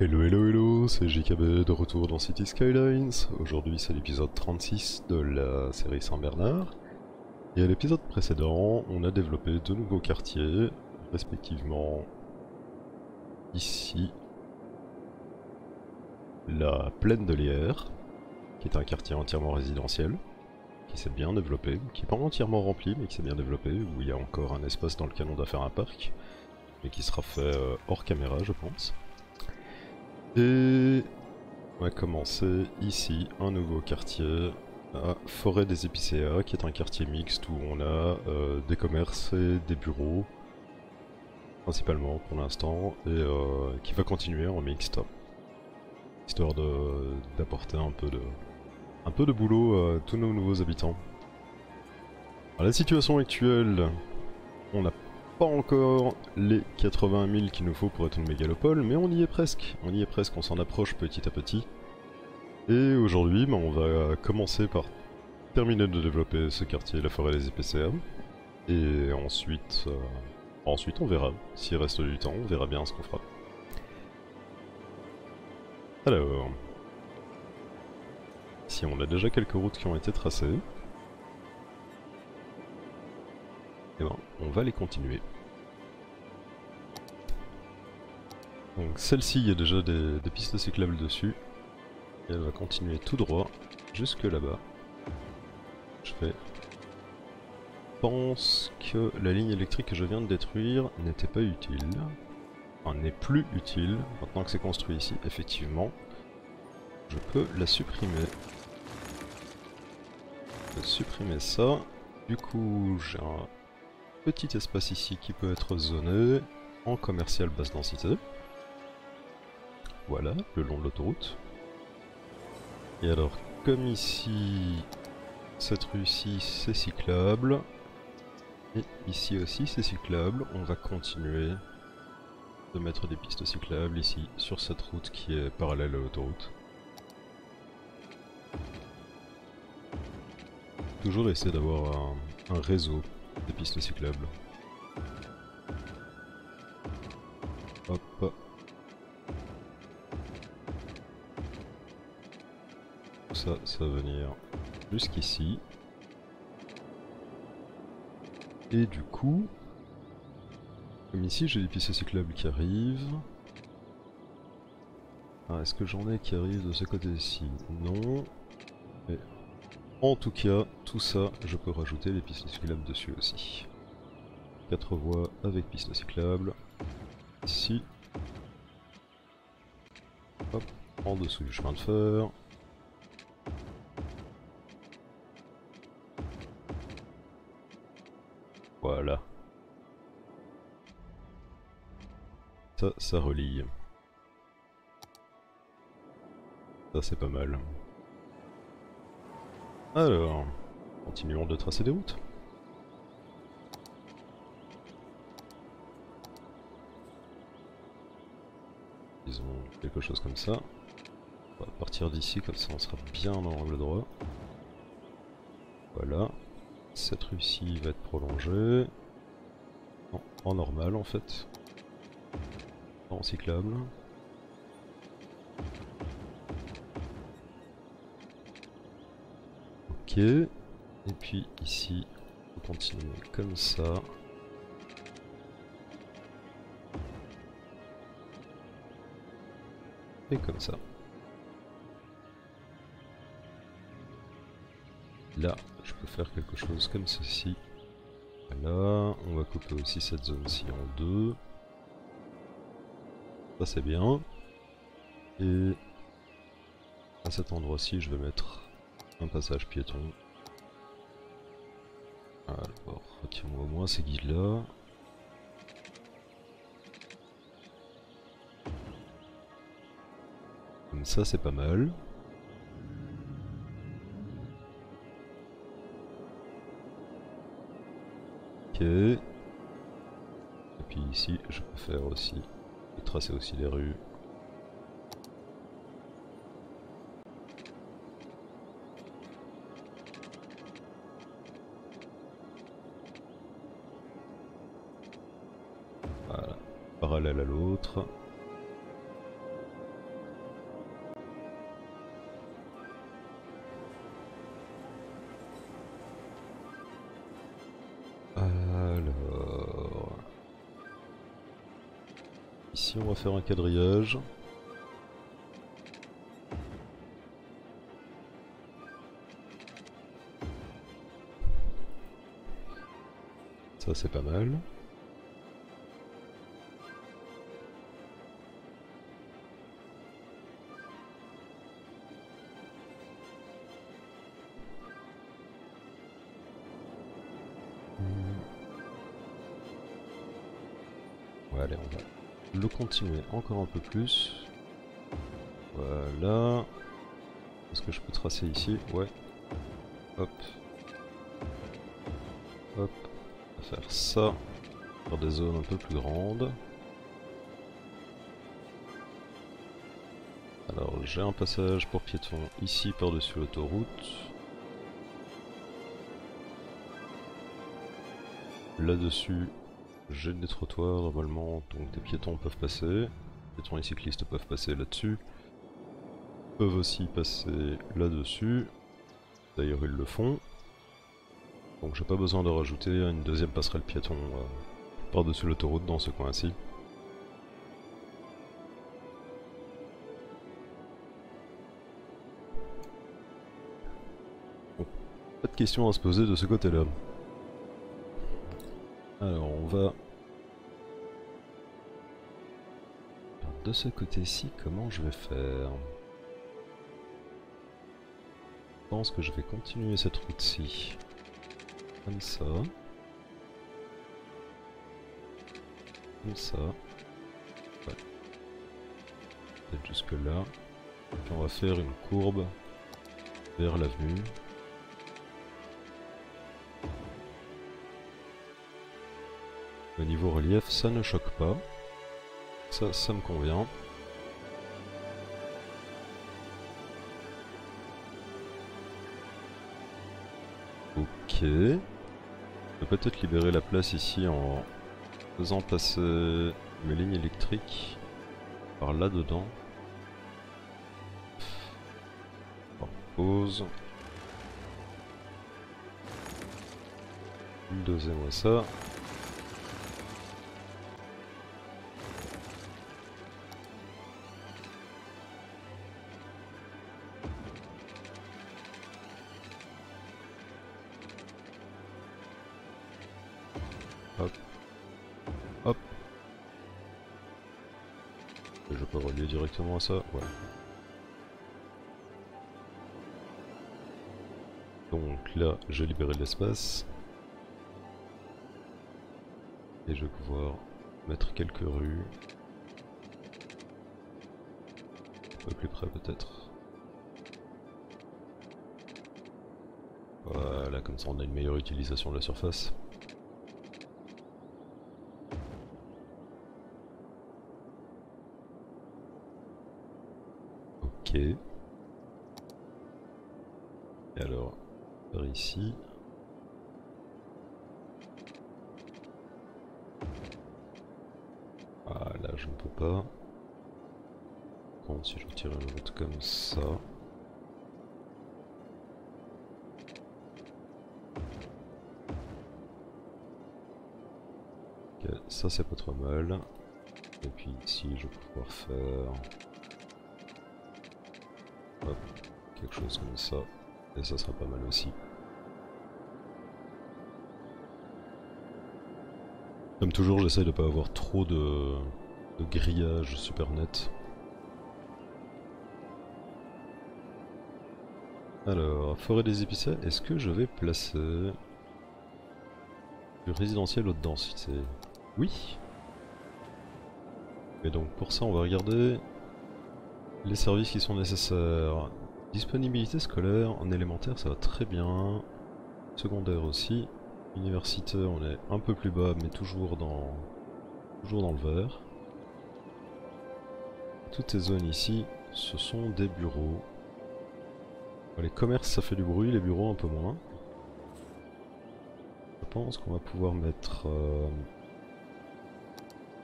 Hello hello hello, c'est JKB de retour dans City Skylines. Aujourd'hui c'est l'épisode 36 de la série Saint-Bernard. Et à l'épisode précédent, on a développé deux nouveaux quartiers, respectivement ici la plaine de Lierre, qui est un quartier entièrement résidentiel, qui s'est bien développé, qui n'est pas entièrement rempli mais qui s'est bien développé, où il y a encore un espace dans lequel on doit faire un parc, mais qui sera fait euh, hors caméra je pense. Et on va commencer ici un nouveau quartier à Forêt des Épicéas, qui est un quartier mixte où on a euh, des commerces et des bureaux, principalement pour l'instant, et euh, qui va continuer en mixte, histoire d'apporter un peu de boulot à tous nos nouveaux habitants. la situation actuelle, on n'a pas encore les 80 000 qu'il nous faut pour être une mégalopole, mais on y est presque, on y est presque, on s'en approche petit à petit. Et aujourd'hui, bah, on va commencer par terminer de développer ce quartier, la forêt des EPCM. Et ensuite, euh, ensuite on verra. S'il reste du temps, on verra bien ce qu'on fera. Alors... Ici on a déjà quelques routes qui ont été tracées. Et ben, on va les continuer. Donc celle-ci, il y a déjà des, pistes cyclables dessus. Et elle va continuer tout droit jusque là-bas. Je vais... pense que la ligne électrique que je viens de détruire n'était pas utile. Enfin, n'est plus utile, maintenant que c'est construit ici, effectivement. Je peux la supprimer. Je peux supprimer ça. Du coup, j'ai un petit espace ici qui peut être zoné en commercial basse densité. Voilà, le long de l'autoroute. Et alors, comme ici, cette rue-ci c'est cyclable, et ici aussi c'est cyclable, on va continuer de mettre des pistes cyclables ici sur cette route qui est parallèle à l'autoroute. Toujours essayer d'avoir un réseau des pistes cyclables. Hop. Ça, ça va venir jusqu'ici. Et du coup, comme ici j'ai des pistes cyclables qui arrivent. Ah, est-ce que j'en ai qui arrivent de ce côté-ci? Non. En tout cas, tout ça, je peux rajouter les pistes cyclables dessus aussi. 4 voies avec pistes cyclables. Ici. Hop, en dessous du chemin de fer. Voilà. Ça, ça relie. Ça c'est pas mal. Alors, continuons de tracer des routes. Disons quelque chose comme ça. On va partir d'ici, comme ça on sera bien dans l'angle droit. Voilà. Cette rue-ci va être prolongée. en normal en fait. En cyclable. Et puis ici, on continue comme ça. Et comme ça. Là, je peux faire quelque chose comme ceci. Voilà, on va couper aussi cette zone-ci en deux. Ça c'est bien. Et à cet endroit-ci, je vais mettre un passage piéton. Alors, retirons au moins ces guides là. Comme ça, c'est pas mal. Ok. Et puis ici, je peux faire aussi, tracer aussi les rues. Faire un quadrillage. Ça c'est pas mal. allez, le continuer encore un peu plus. Voilà. Est-ce que je peux tracer ici? Ouais. Hop. Hop. On va faire ça. Faire des zones un peu plus grandes. Alors j'ai un passage pour piétons ici par-dessus l'autoroute. Là-dessus, j'ai des trottoirs normalement, donc des piétons peuvent passer. Les piétons et cyclistes peuvent passer là-dessus. Peuvent aussi passer là-dessus. D'ailleurs ils le font. Donc j'ai pas besoin de rajouter une deuxième passerelle piéton euh, par-dessus l'autoroute dans ce coin-ci. pas de questions à se poser de ce côté-là. Alors on va... De ce côté-ci, comment je vais faire? Je pense que je vais continuer cette route-ci. Comme ça. Comme ça. Ouais. Peut-être jusque là. On va faire une courbe vers l'avenue. Au niveau relief, ça ne choque pas. Ça, ça me convient. Ok. Je peux peut-être libérer la place ici en faisant passer mes lignes électriques par là-dedans. Pause. Bulldozer-moi ça. Donc là, j'ai libéré de l'espace. Et je vais pouvoir mettre quelques rues. Un peu plus près peut-être. Voilà, comme ça on a une meilleure utilisation de la surface. Et alors, par ici. Ah là je ne peux pas. Si je tire une route comme ça. Ça c'est pas trop mal. Et puis ici je vais pouvoir faire quelque chose comme ça. Et ça sera pas mal aussi. Comme toujours, j'essaye de pas avoir trop de, grillage super net. Alors, forêt des épicets, est-ce que je vais placer du résidentiel haute densité Oui Et donc pour ça, on va regarder les services qui sont nécessaires. Disponibilité scolaire en élémentaire ça va très bien. Secondaire aussi. Université on est un peu plus bas mais toujours dans, toujours dans le vert. Toutes ces zones ici ce sont des bureaux. Les commerces ça fait du bruit, les bureaux un peu moins. Je pense qu'on va pouvoir mettre... Euh,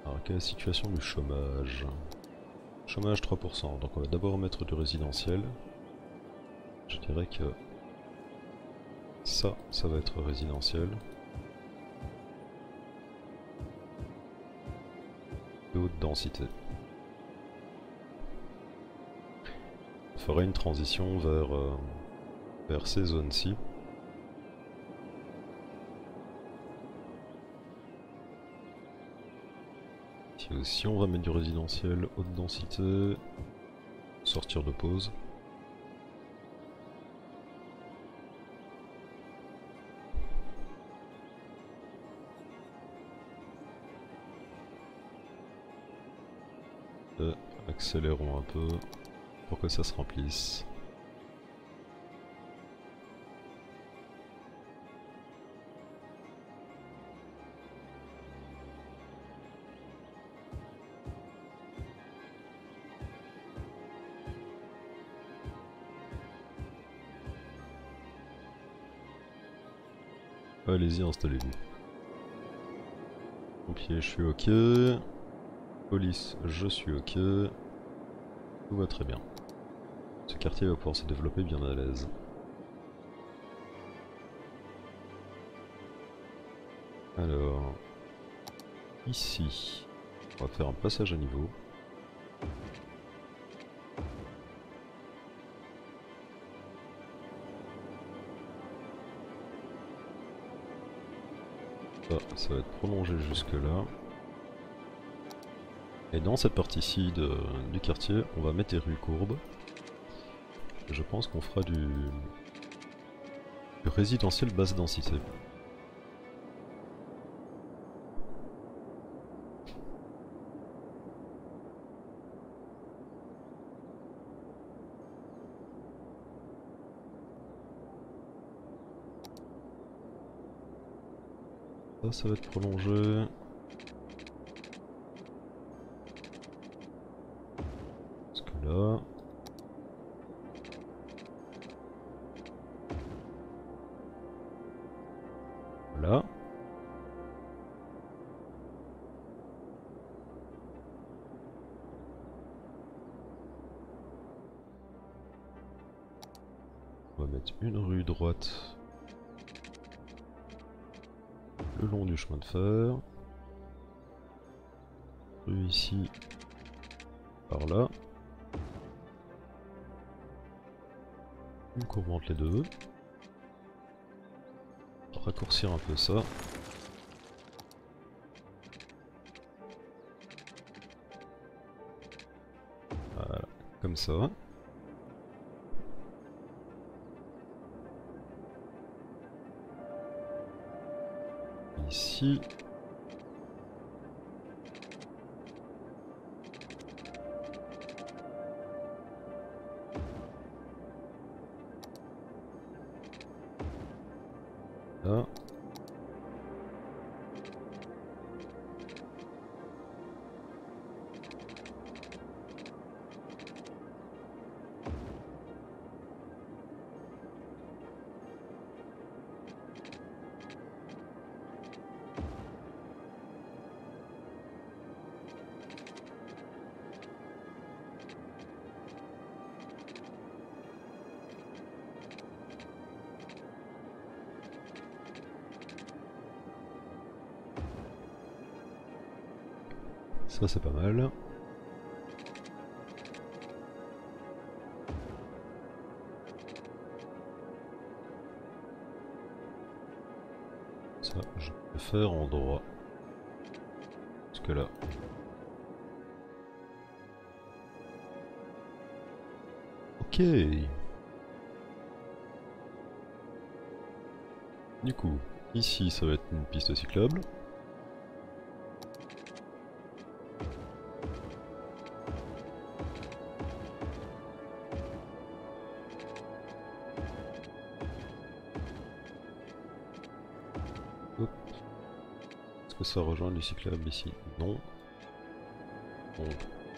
alors quelle est la situation du chômage? Chômage 3%, donc on va d'abord mettre du résidentiel. Je dirais que ça, ça va être résidentiel. de haute densité. On ferait une transition vers, euh, vers ces zones-ci. Ici aussi on va mettre du résidentiel haute densité, sortir de pause. accélérons un peu pour que ça se remplisse. Allez-y, installez-vous. Pompier, je suis ok. Police, je suis ok. Tout va très bien. Ce quartier va pouvoir se développer bien à l'aise. Alors, ici, on va faire un passage à niveau. Ça, va être prolongé jusque là. Et dans cette partie-ci du quartier, on va mettre des rues courbes. Je pense qu'on fera du, du résidentiel basse densité. Ça, ça va être prolongé. Ici, par là. On entre les deux. Raccourcir un peu ça. Comme ça. Ici, C'est pas mal. Ça, je peux faire en droit. Parce que là... Ok. Du coup, ici ça va être une piste cyclable. Rejoint les cyclables ici Non.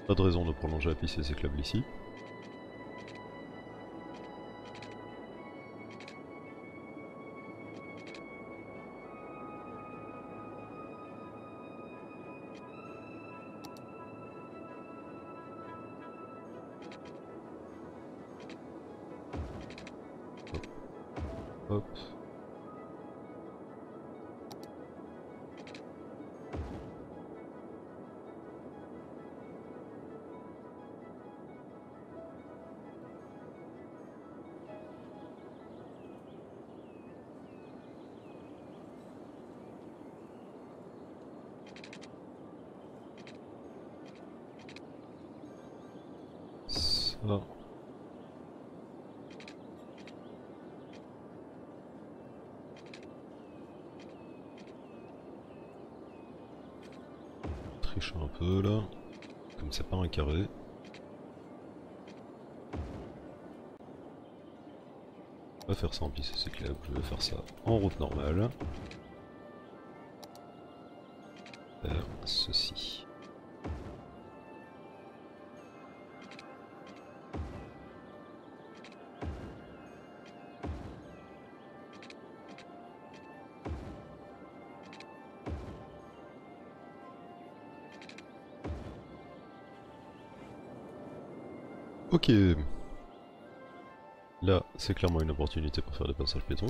pas de raison de prolonger la piste cyclable ici. Un peu là, comme c'est pas un carré. On va faire ça en piste cyclable, je vais faire ça en route normale. C'est clairement une opportunité pour faire des passages piétons.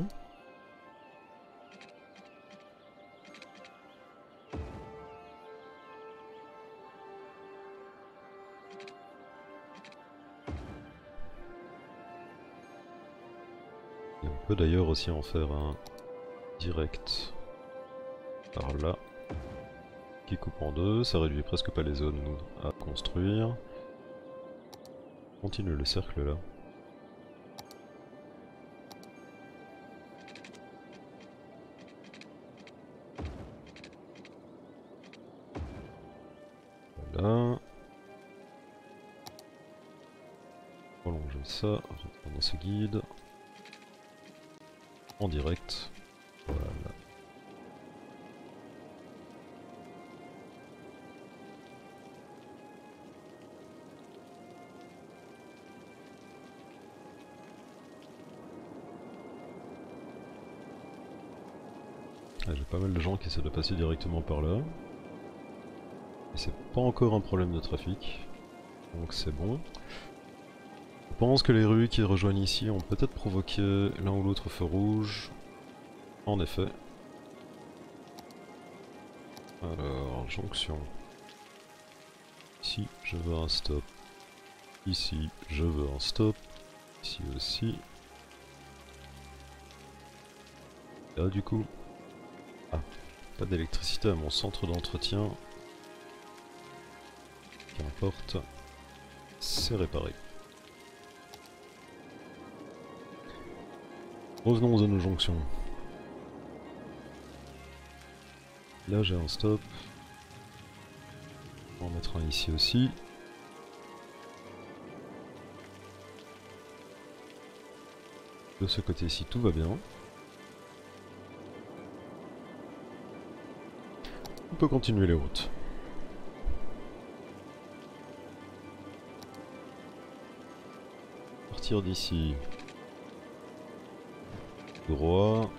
Et on peut d'ailleurs aussi en faire un direct par là qui coupe en deux, ça réduit presque pas les zones à construire. Continue le cercle là. Voilà. Ça, reprendre ce guide. En direct. Voilà. Ah, J'ai pas mal de gens qui essaient de passer directement par là. Pas encore un problème de trafic. Donc c'est bon. Je pense que les rues qui rejoignent ici ont peut-être provoqué l'un ou l'autre feu rouge. En effet. Alors, jonction. Ici, je veux un stop. Ici, je veux un stop. Ici aussi. Là, du coup, ah, pas d'électricité à mon centre d'entretien. Qu'importe, c'est réparé. Revenons à nos jonctions. Là j'ai un stop. On va en mettre un ici aussi. De ce côté-ci tout va bien. On peut continuer les routes. Partir d'ici. Droit.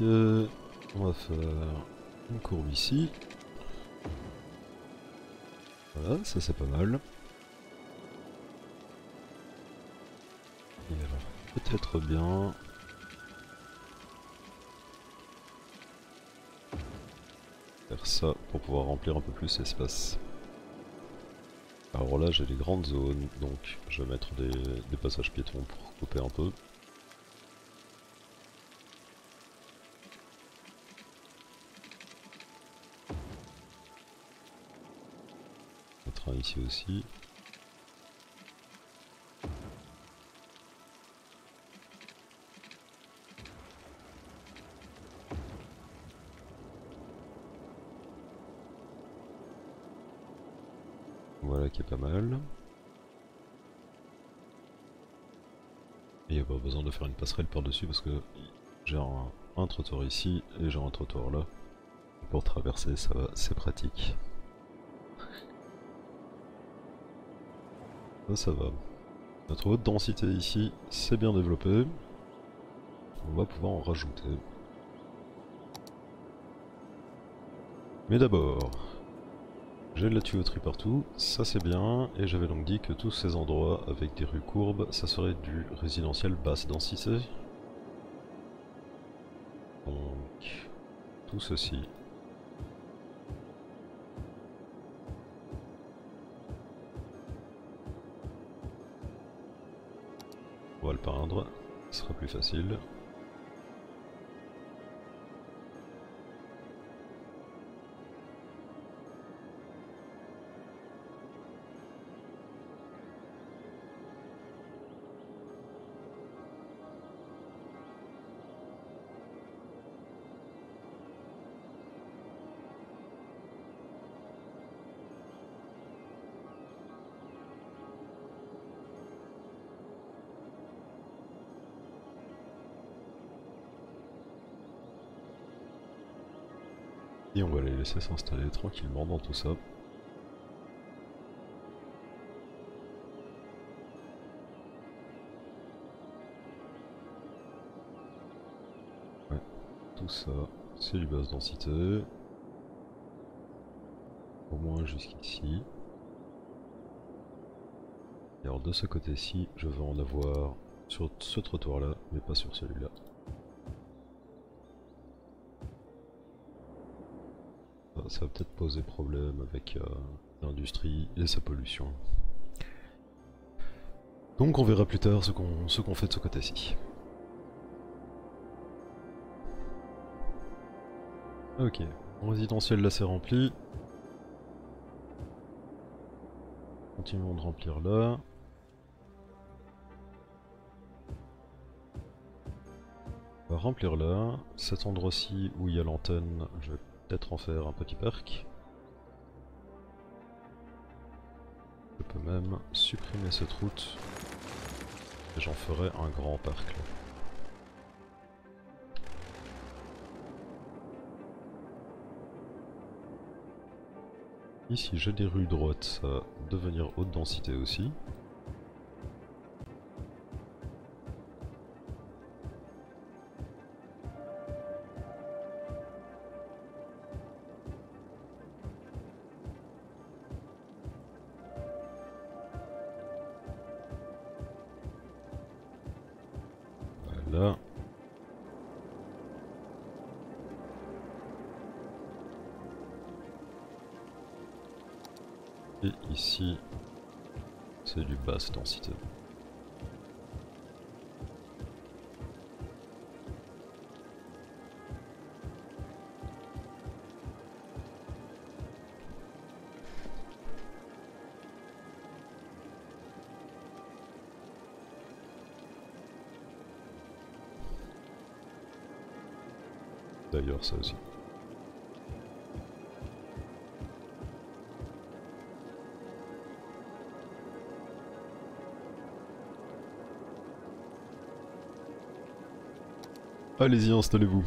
On va faire une courbe ici. Voilà, ça c'est pas mal. peut-être bien. Faire ça pour pouvoir remplir un peu plus l'espace. Alors là j'ai des grandes zones, donc je vais mettre des, des passages piétons pour couper un peu. Ici aussi. Voilà qui est pas mal. Il n'y a pas besoin de faire une passerelle par-dessus parce que j'ai un, un, trottoir ici et j'ai un trottoir là. Pour traverser ça c'est pratique. Ça va. Notre haute densité ici, c'est bien développé. On va pouvoir en rajouter. Mais d'abord, j'ai de la tuyauterie partout, ça c'est bien, et j'avais donc dit que tous ces endroits avec des rues courbes, ça serait du résidentiel basse densité. Donc, tout ceci. Facile. Et on va les laisser s'installer tranquillement dans tout ça. Ouais, tout ça, c'est du basse densité. Au moins jusqu'ici. Et alors de ce côté-ci, je vais en avoir sur ce trottoir-là, mais pas sur celui-là. Ça va peut-être poser problème avec euh, l'industrie et sa pollution. Donc on verra plus tard ce qu'on fait de ce côté-ci. Ok, résidentiel là c'est rempli. Continuons de remplir là. On va remplir là. Cet endroit-ci où il y a l'antenne, je vais peut-être en faire un petit parc. Je peux même supprimer cette route et j'en ferai un grand parc là. Ici j'ai des rues droites, ça va devenir haute densité aussi. Allez-y, installez-vous.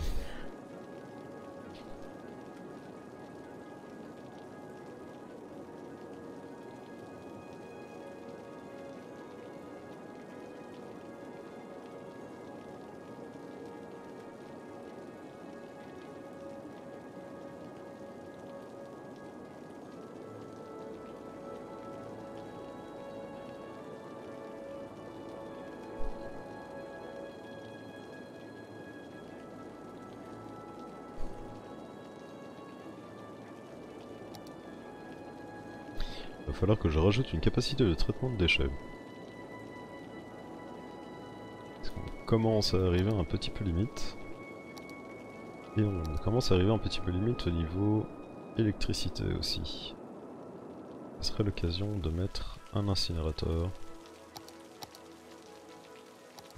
Va falloir que je rajoute une capacité de traitement de déchets. Parce qu'on commence à arriver un petit peu limite. Et on commence à arriver un petit peu limite au niveau électricité aussi. Ce serait l'occasion de mettre un incinérateur.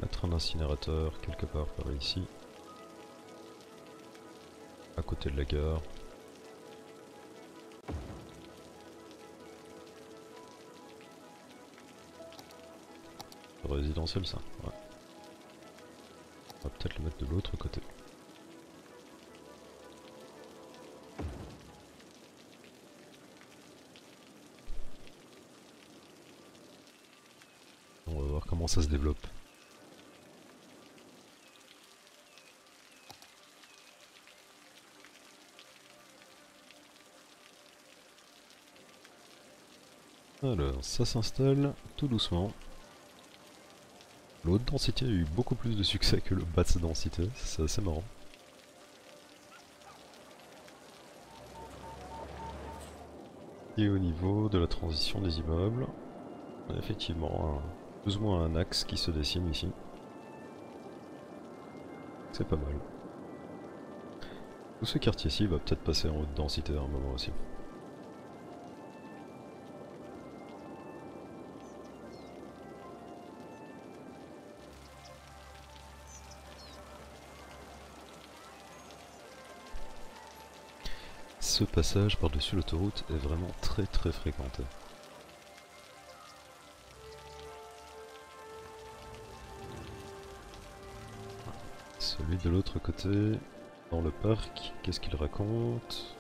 Mettre un incinérateur quelque part par ici. À côté de la gare. d'un seul ça. Ouais. On va peut-être le mettre de l'autre côté. On va voir comment ça se développe. Alors, ça s'installe tout doucement. L'autre densité a eu beaucoup plus de succès que le bas de densité, c'est assez marrant. Et au niveau de la transition des immeubles, on a effectivement plus ou moins un axe qui se dessine ici. C'est pas mal. Tout ce quartier-ci va peut-être passer en haute densité à un moment aussi. Ce passage par-dessus l'autoroute est vraiment très très fréquenté. Celui de l'autre côté, dans le parc, qu'est-ce qu'il raconte?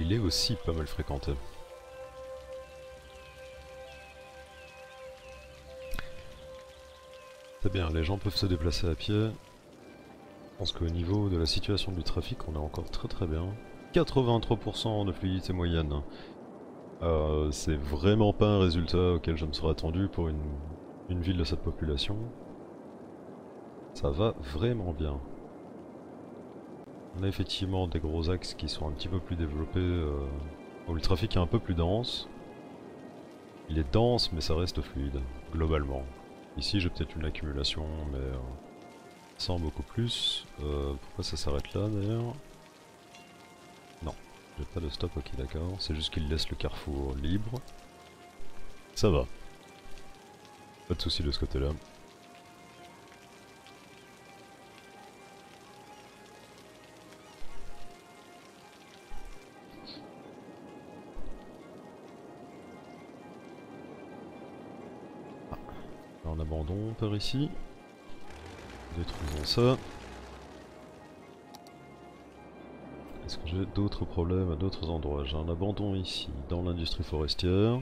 Il est aussi pas mal fréquenté. C'est bien, les gens peuvent se déplacer à pied. Pense qu'au niveau de la situation du trafic, on est encore très très bien. 83% de fluidité moyenne. Euh, c'est vraiment pas un résultat auquel je me serais attendu pour une, une ville de cette population. Ça va vraiment bien. On a effectivement des gros axes qui sont un petit peu plus développés, euh, où le trafic est un peu plus dense. Il est dense mais ça reste fluide, globalement. Ici j'ai peut-être une accumulation mais euh, sans beaucoup plus. Euh, pourquoi ça s'arrête là d'ailleurs? Non, j'ai pas de stop, ok d'accord. C'est juste qu'il laisse le carrefour libre. Ça va. Pas de soucis de ce côté-là. par ici. Détruisons ça. Est-ce que j'ai d'autres problèmes à d'autres endroits? J'ai un abandon ici, dans l'industrie forestière.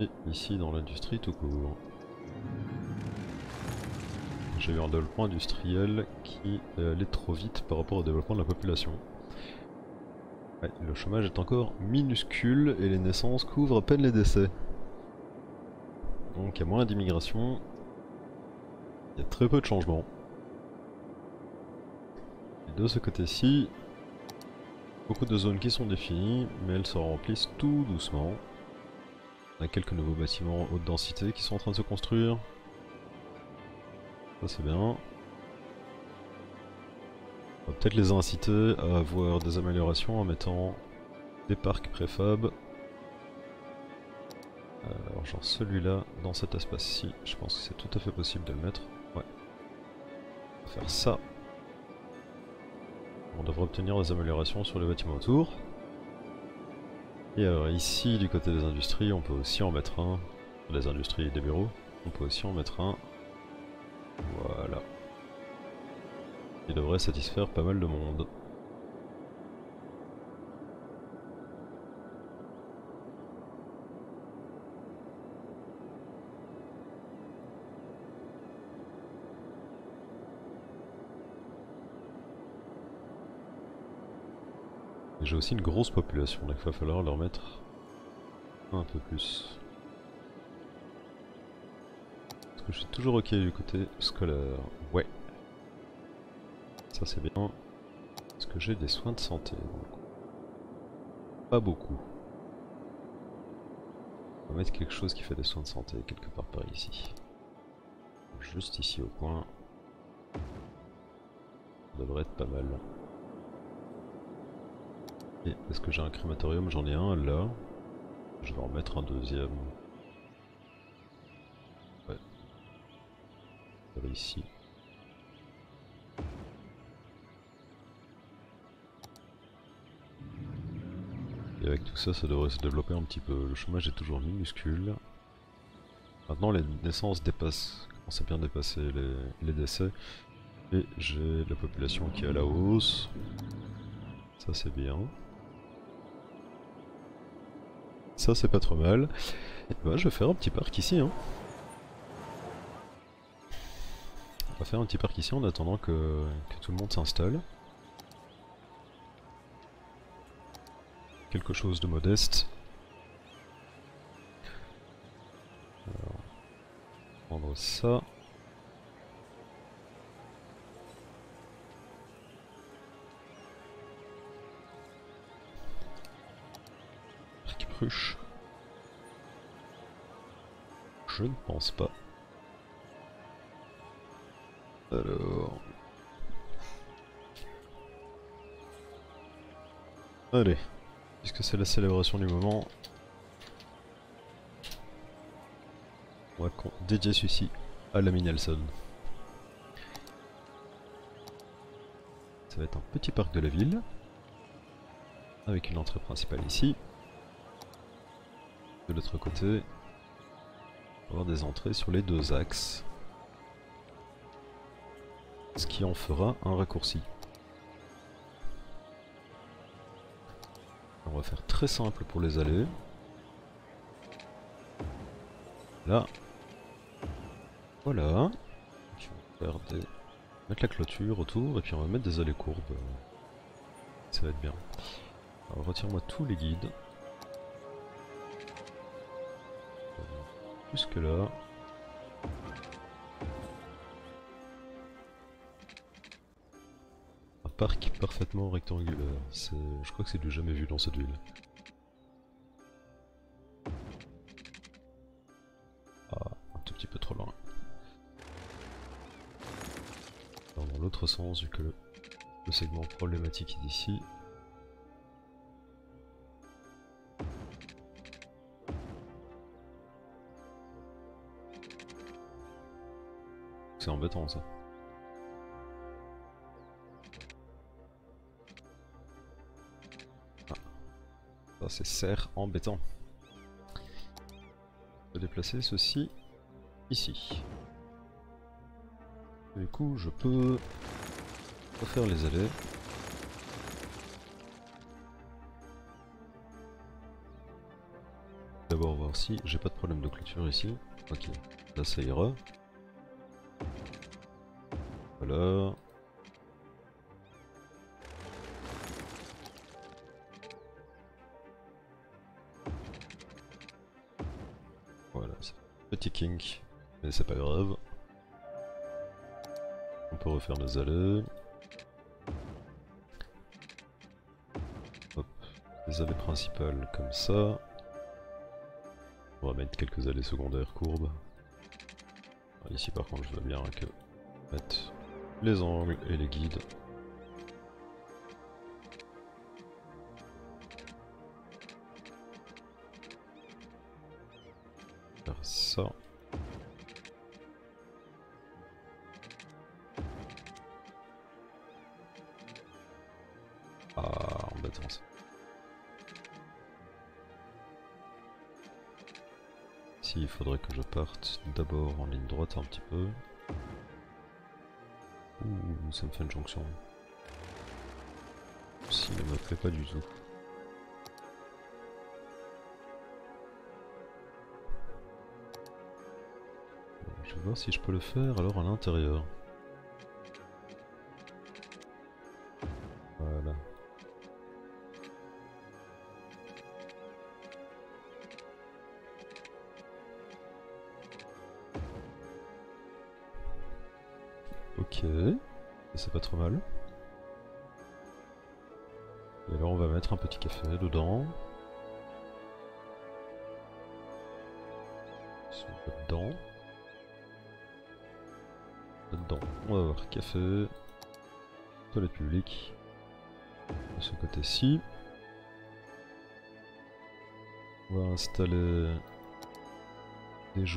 Et ici dans l'industrie tout court. J'ai eu un développement industriel qui allait trop vite par rapport au développement de la population le chômage est encore minuscule et les naissances couvrent à peine les décès. Donc il y a moins d'immigration. Il y a très peu de changements. Et de ce côté-ci, beaucoup de zones qui sont définies, mais elles se remplissent tout doucement. On a quelques nouveaux bâtiments haute densité qui sont en train de se construire. Ça c'est bien. On va peut-être les inciter à avoir des améliorations en mettant des parcs préfab. Alors genre celui-là, dans cet espace-ci, je pense que c'est tout à fait possible de le mettre. Ouais. On va faire ça. On devrait obtenir des améliorations sur les bâtiments autour. Et alors ici, du côté des industries, on peut aussi en mettre un. Des industries et des bureaux, on peut aussi en mettre un. Voilà. Il devrait satisfaire pas mal de monde. J'ai aussi une grosse population, donc il va falloir leur mettre un peu plus. Est-ce que je suis toujours ok du côté scolaire Ouais. Ça c'est bien. Est-ce que j'ai des soins de santé Pas beaucoup. On va mettre quelque chose qui fait des soins de santé quelque part par ici. Juste ici au coin. Ça devrait être pas mal. Et est-ce que j'ai un crématorium? J'en ai un là. Je vais en mettre un deuxième. Ouais. Ici. Avec tout ça, ça devrait se développer un petit peu. Le chômage est toujours minuscule. Maintenant, les naissances dépassent, commencent à bien dépasser les, décès. Et j'ai la population qui est à la hausse. Ça, c'est bien. Ça, c'est pas trop mal. Et bah, je vais faire un petit parc ici. Hein. On va faire un petit parc ici en attendant que tout le monde s'installe. Quelque chose de modeste. Prendre ça. Parc pruche. Je ne pense pas. Alors... Allez, puisque c'est la célébration du moment, on va dédier celui-ci à l'ami Nelson. Ça va être un petit parc de la ville, avec une entrée principale ici. De l'autre côté, on va avoir des entrées sur les deux axes ce qui en fera un raccourci. Va faire très simple pour les aller. Là. Voilà. on va mettre la clôture autour et puis on va mettre des allées courbes. Ça va être bien. Alors retire-moi tous les guides. Jusque là. Parc parfaitement rectangulaire. Je crois que c'est du jamais vu dans cette ville. Ah, un tout petit peu trop loin. dans l'autre sens, vu que le, segment problématique est d'ici. C'est embêtant ça. C'est serre embêtant. Je peux déplacer ceci ici. du coup, je peux refaire les allées. D'abord voir si j'ai pas de problème de clôture ici. Ok, là ça ira. Voilà. Petit kink, mais c'est pas grave. On peut refaire nos allées. Hop, les allées principales comme ça. On va mettre quelques allées secondaires courbes. ici par contre je veux bien que mettre les angles et les guides. Je parte d'abord en ligne droite un petit peu. Ouh, ça me fait une jonction. Si, ne me fait pas du tout. voir si je peux le faire alors à l'intérieur.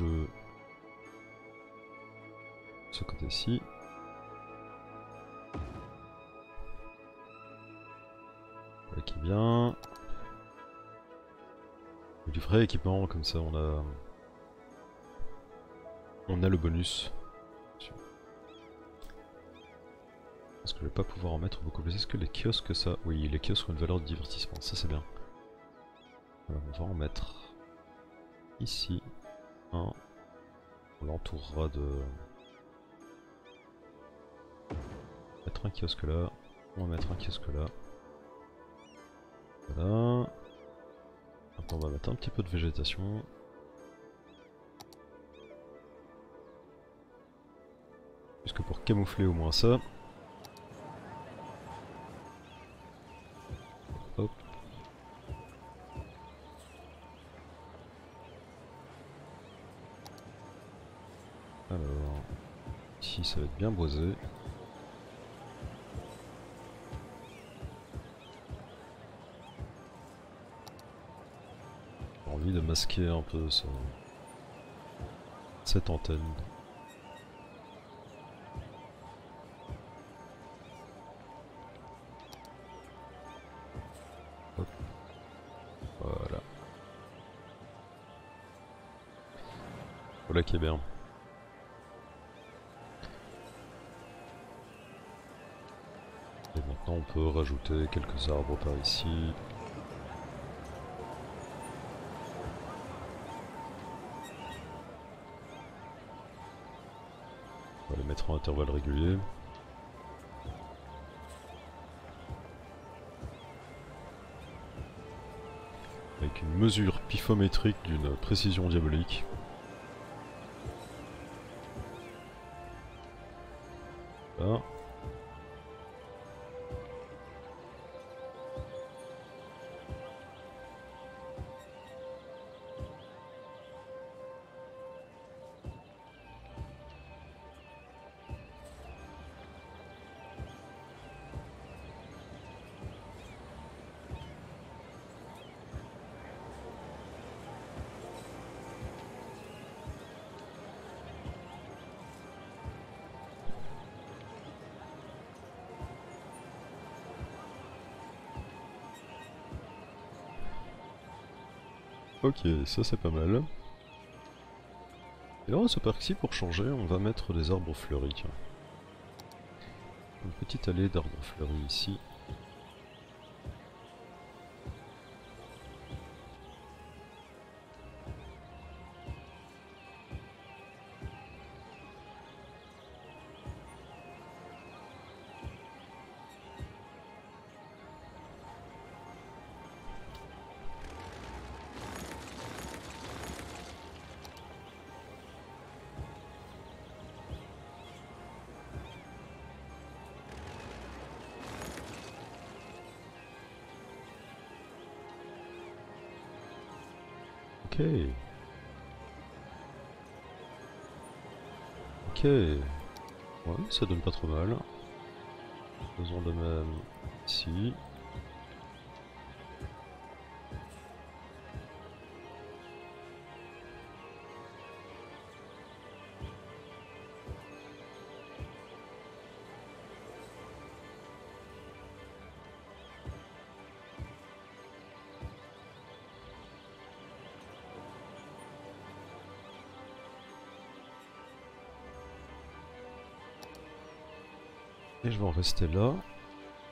De ce côté-ci. Est bien. Du vrai équipement, comme ça on a... On a le bonus. Est-ce que je vais pas pouvoir en mettre beaucoup plus Est-ce que les kiosques ça? Oui, les kiosques ont une valeur de divertissement, ça c'est bien. Alors, on va en mettre ici un. On l'entourera de... mettre un kiosque là. On va mettre un kiosque là. Voilà. Après on va mettre un petit peu de végétation. Puisque pour camoufler au moins ça. Bien boisé. J'ai envie de masquer un peu ce- cette antenne. Voilà. Voilà qui est bien. On peut rajouter quelques arbres par ici. On va les mettre en intervalles réguliers. Avec une mesure pifométrique d'une précision diabolique. Ok, ça c'est pas mal. Et là, ce parc-ci, pour changer, on va mettre des arbres fleuris. Une petite allée d'arbres fleuris ici. Ok. Ok. Ouais, ça donne pas trop mal. Faisons de même ici. Rester là.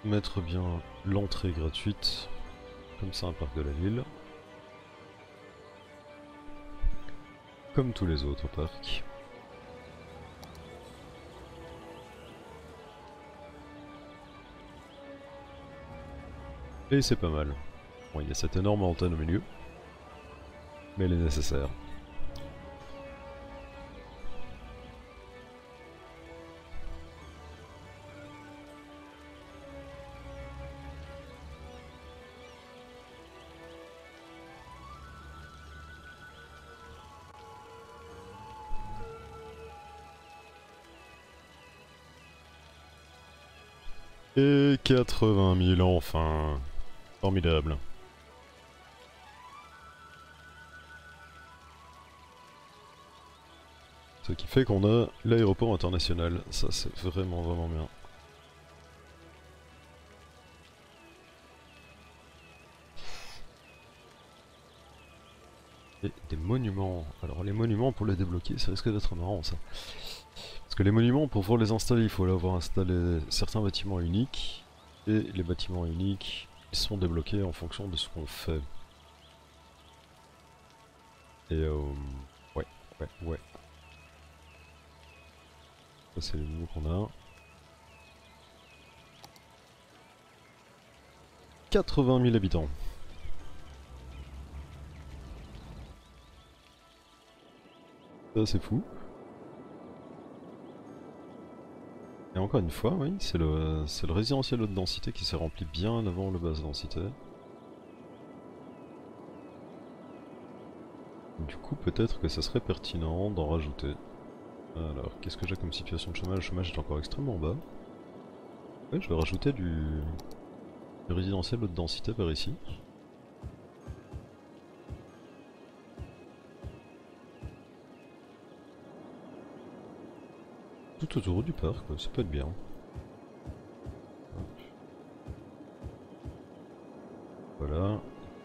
Mettre bien l'entrée gratuite. Comme ça un parc de la ville. Comme tous les autres parcs. Et c'est pas mal. Bon, il y a cette énorme antenne au milieu. Mais elle est nécessaire. Et 80 000 enfin. Formidable. Ce qui fait qu'on a l'aéroport international. Ça c'est vraiment vraiment bien. Et des monuments. Alors les monuments pour les débloquer, ça risque d'être marrant ça les monuments, pour pouvoir les installer, il faut avoir installé certains bâtiments uniques. Et les bâtiments uniques sont débloqués en fonction de ce qu'on fait. Et euh, ouais, ouais, ouais. Ça c'est les mots qu'on a. 80 000 habitants. Ça c'est fou. Et encore une fois, oui, c'est le, le résidentiel haute densité qui s'est rempli bien avant le basse densité. Du coup, peut-être que ça serait pertinent d'en rajouter. Alors, qu'est-ce que j'ai comme situation de chômage? Le chômage est encore extrêmement bas. Ouais, je vais rajouter du, du résidentiel haute densité par ici. Autour du parc, ça peut être bien. Voilà,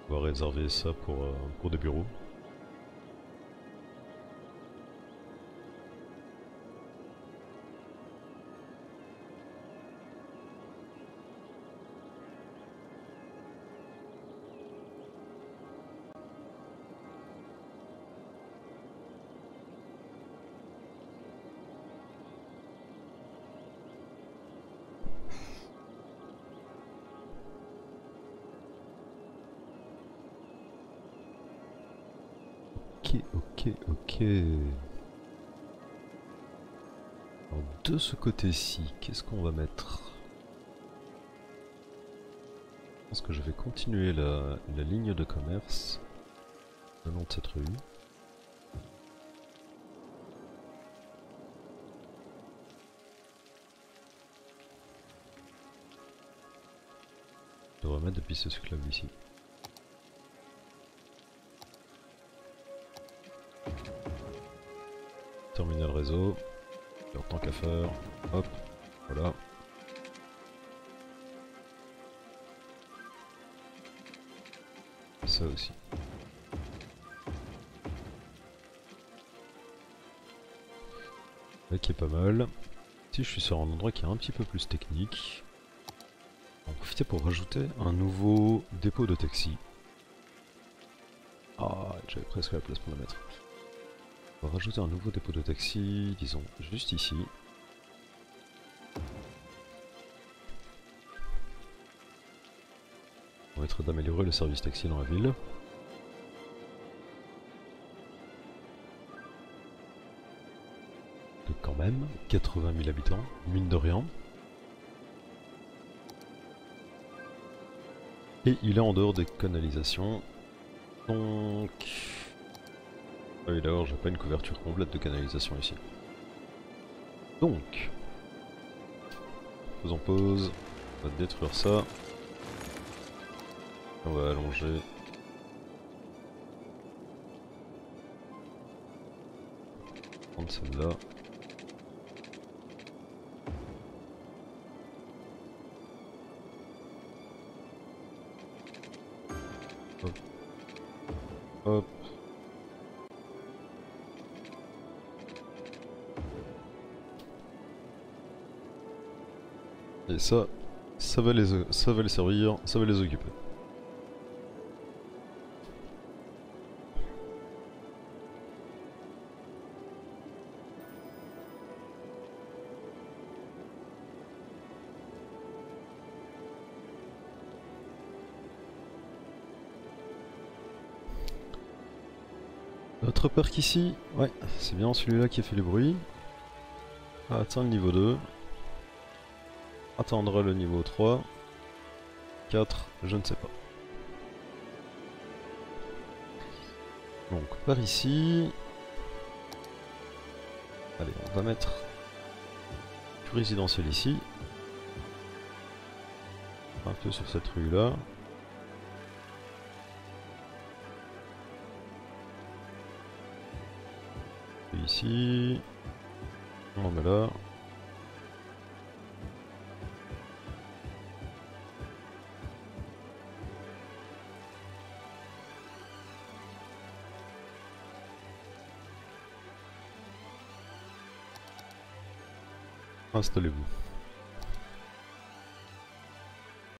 on va réserver ça pour, euh, pour des bureaux. Ok. de ce côté-ci, qu'est-ce qu'on va mettre? Je pense que je vais continuer la, ligne de commerce le long de cette rue. Je devrais mettre des pistes cyclables ici. Alors, tant qu'à faire, hop, voilà. Ça aussi. Là qui est pas mal. Si je suis sur un endroit qui est un petit peu plus technique, on va profiter pour rajouter un nouveau dépôt de taxi. Ah, j'avais presque la place pour le mettre. Rajouter un nouveau dépôt de taxi, disons juste ici. On va être d'améliorer le service taxi dans la ville. Donc quand même, 80 000 habitants, mine de rien. Et il est en dehors des canalisations. Donc... Ah oui d'abord j'ai pas une couverture complète de canalisation ici. Donc, faisons pause, on va détruire ça. On va allonger. Prendre celle-là. Hop. Hop. Et ça, ça va les, ça va les servir, ça va les occuper. Notre parc ici, ouais, c'est bien celui-là qui a fait le bruit. Atteint le niveau 2 attendre le niveau 3. 4, je ne sais pas. Donc par ici. Allez, on va mettre du résidentiel ici. Un peu sur cette rue là. ici. On met là. Installez-vous.